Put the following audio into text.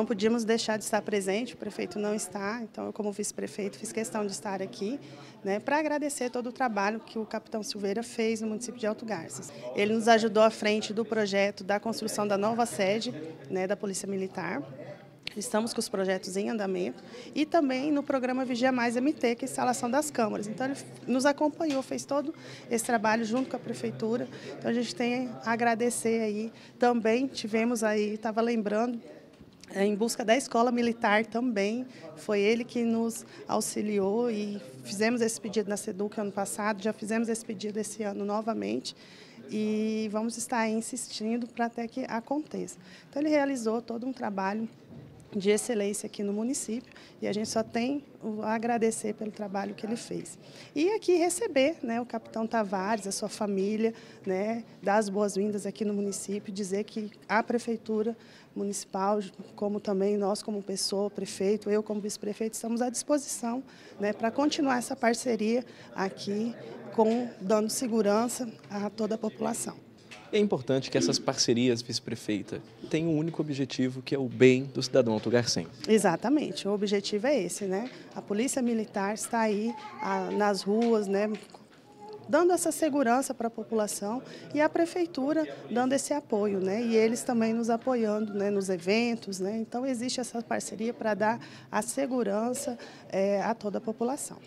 Não podíamos deixar de estar presente, o prefeito não está, então eu como vice-prefeito fiz questão de estar aqui né, para agradecer todo o trabalho que o capitão Silveira fez no município de Alto Garças. Ele nos ajudou à frente do projeto da construção da nova sede né, da Polícia Militar, Estamos com os projetos em andamento e também no programa Vigia Mais MT, que é a instalação das câmaras. Então, ele nos acompanhou, fez todo esse trabalho junto com a prefeitura. Então, a gente tem a agradecer aí. Também tivemos aí, estava lembrando, em busca da escola militar também. Foi ele que nos auxiliou e fizemos esse pedido na SEDUC ano passado, já fizemos esse pedido esse ano novamente e vamos estar insistindo para até que aconteça. Então ele realizou todo um trabalho de excelência aqui no município e a gente só tem a agradecer pelo trabalho que ele fez. E aqui receber né, o capitão Tavares, a sua família, né, dar as boas-vindas aqui no município, dizer que a prefeitura municipal, como também nós como pessoa, prefeito, eu como vice-prefeito, estamos à disposição né, para continuar essa parceria aqui, com dando segurança a toda a população. É importante que essas parcerias, vice-prefeita, tenham um único objetivo, que é o bem do cidadão autogarcem. Exatamente, o objetivo é esse, né? A polícia militar está aí a, nas ruas, né? dando essa segurança para a população e a prefeitura dando esse apoio, né? E eles também nos apoiando, né? Nos eventos, né? Então existe essa parceria para dar a segurança é, a toda a população.